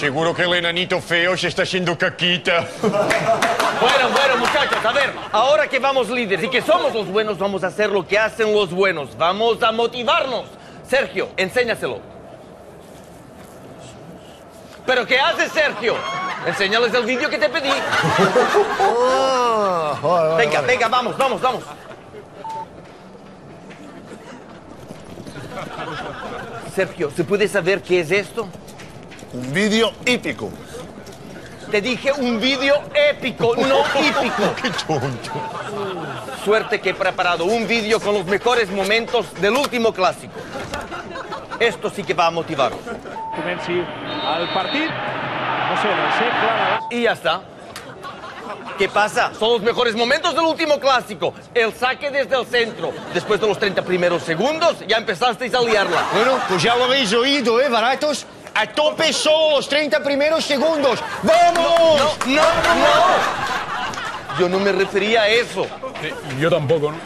Seguro que el enanito feo se está haciendo caquita. Bueno, bueno, muchachos, a ver, ahora que vamos líderes y que somos los buenos, vamos a hacer lo que hacen los buenos. Vamos a motivarnos. Sergio, enséñaselo. ¿Pero qué haces, Sergio? Enséñales el vídeo que te pedí. Venga, venga, vamos, vamos, vamos. Sergio, ¿se puede saber qué es esto? Un vídeo hípico. Te dije un vídeo épico, no hípico. Qué tonto. Suerte que he preparado un vídeo con los mejores momentos del último clásico. Esto sí que va a motivaros. Comenci el partit. No sé, no sé, clar, Y ya está. ¿Qué pasa? Son los mejores momentos del último clásico. El saque desde el centro. Después de los 30 primeros segundos, ya empezasteis a liarla. Bueno, pues ya lo habéis oído, ¿eh, baratos? A tope solo los 30 primeros segundos. ¡Vamos! No, no, no. Yo no me refería a eso. Yo tampoco, ¿no?